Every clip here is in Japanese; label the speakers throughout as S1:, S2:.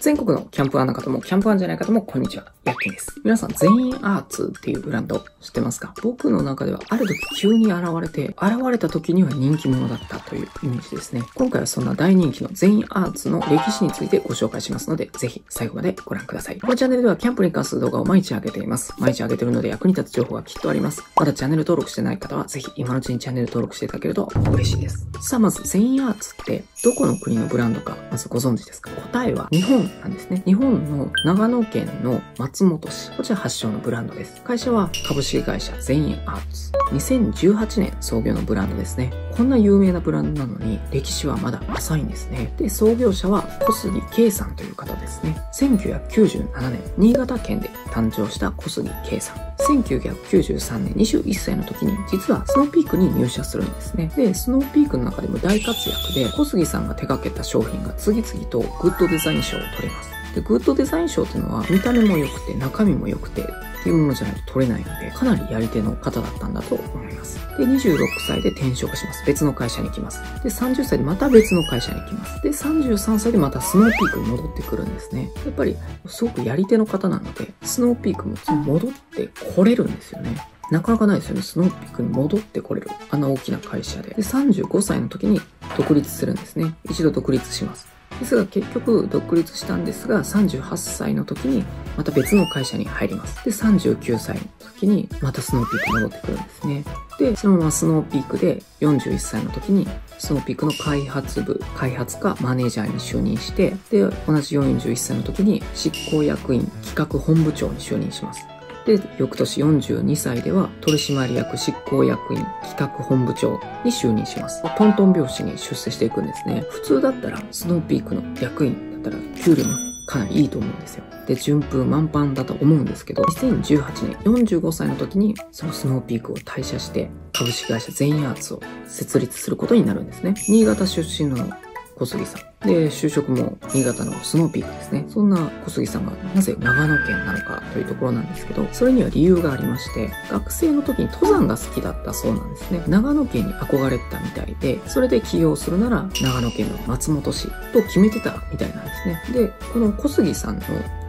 S1: 全国のキャンプアーの方も、キャンプアーじゃない方も、こんにちは。ヤッキーです。皆さん、ゼインアーツっていうブランド知ってますか？僕の中では、ある時急に現れて、現れた時には人気者だったというイメージですね。今回はそんな大人気のゼインアーツの歴史についてご紹介しますので、ぜひ最後までご覧ください。このチャンネルではキャンプに関する動画を毎日上げています。毎日上げてるので役に立つ情報がきっとあります。まだチャンネル登録してない方は、ぜひ今のうちにチャンネル登録していただけると嬉しいです。さあ、まずゼインアーツってどこの国のブランドか、まずご存知ですか？答えは日本なんですね。日本の長野県の松本市。こちら発祥のブランドです。会社は株式会社ゼインアーツ。2018年創業のブランドですね。こんな有名なブランドなのに歴史はまだ浅いんですね。で、創業者は小杉圭さんという方ですね。1997年、新潟県で誕生した小杉圭さん。1993年21歳の時に実はスノーピークに入社するんですね。で、スノーピークの中でも大活躍で小杉さんが手掛けた商品が次々とグッドデザイン賞を取ります。で、グッドデザイン賞っていうのは見た目も良くて中身も良くてっていうものじゃないと取れないので、かなりやり手の方だったんだと思います。で、26歳で転職します。別の会社に行きます。で、30歳でまた別の会社に行きます。で、33歳でまたスノーピークに戻ってくるんですね。やっぱり、すごくやり手の方なので、スノーピークも戻ってこれるんですよね。なかなかないですよね。スノーピークに戻ってこれる。あんな大きな会社で。で、35歳の時に独立するんですね。一度独立します。ですが結局独立したんですが38歳の時にまた別の会社に入ります。で、39歳の時にまたスノーピーク戻ってくるんですね。で、そのままスノーピークで41歳の時にスノーピークの開発部、開発課マネージャーに就任して、で、同じ41歳の時に執行役員企画本部長に就任します。で、翌年42歳では取締役執行役員企画本部長に就任します。トントン拍子に出世していくんですね。普通だったらスノーピークの役員だったら給料もかなりいいと思うんですよ。で、順風満帆だと思うんですけど、2018年45歳の時にそのスノーピークを退社して株式会社全員アーツを設立することになるんですね。新潟出身の小杉さん。で、就職も新潟のスノーピークですね。そんな小杉さんがなぜ長野県なのかというところなんですけど、それには理由がありまして、学生の時に登山が好きだったそうなんですね。長野県に憧れてたみたいで、それで起業するなら長野県の松本市と決めてたみたいなんですね。で、この小杉さんの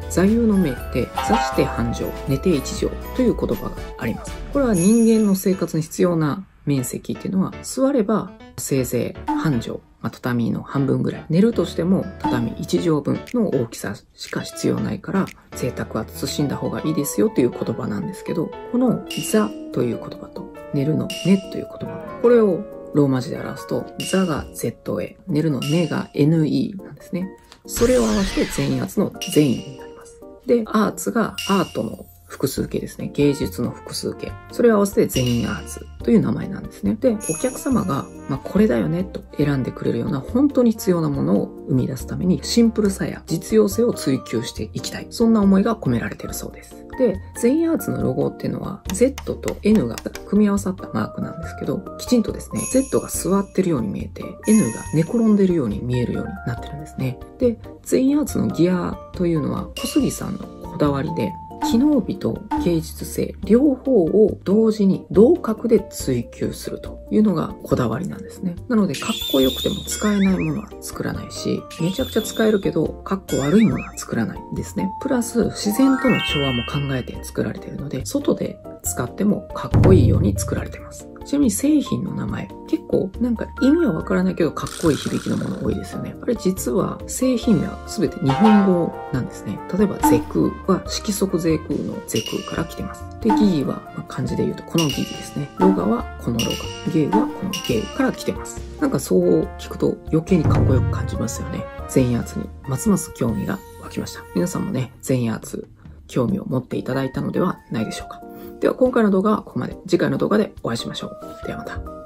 S1: 座右の銘って座して繁盛、寝て一畳という言葉があります。これは人間の生活に必要な面積っていうのは座ればせいぜい半畳、まあ、畳の半分ぐらい。寝るとしても畳1畳分の大きさしか必要ないから贅沢は慎んだ方がいいですよという言葉なんですけど、この座という言葉と寝るの寝という言葉。これをローマ字で表すと、座が ZA、寝るの寝が NE なんですね。それを合わせて全圧の全員になります。で、アーツがアートの複数形ですね。芸術の複数形。それを合わせて全員アーツという名前なんですね。で、お客様が、まあ、これだよねと選んでくれるような本当に必要なものを生み出すためにシンプルさや実用性を追求していきたい。そんな思いが込められているそうです。で、全員アーツのロゴっていうのは Z と N が組み合わさったマークなんですけど、きちんとですね、Z が座ってるように見えて、N が寝転んでるように見えるようになってるんですね。で、全員アーツのギアというのは小杉さんのこだわりで、機能美と芸術性両方を同時に同格で追求するというのがこだわりなんですね。なのでかっこよくても使えないものは作らないし、めちゃくちゃ使えるけどかっこ悪いものは作らないんですね。プラス自然との調和も考えて作られているので、外で使ってもかっこいいように作られてます。ちなみに製品の名前、結構なんか意味はわからないけどかっこいい響きのもの多いですよね。あれ実は製品名は全て日本語なんですね。例えばゼクは色即税空のゼ空から来てます。で、ギーはま漢字で言うとこのギーですね。ロガはこのロガ。ゲーはこのゲーから来てます。なんかそう聞くと余計にかっこよく感じますよね。全圧にますます興味が湧きました。皆さんもね、全圧興味を持っていただいたのではないでしょうか。では今回の動画はここまで。次回の動画でお会いしましょう。ではまた。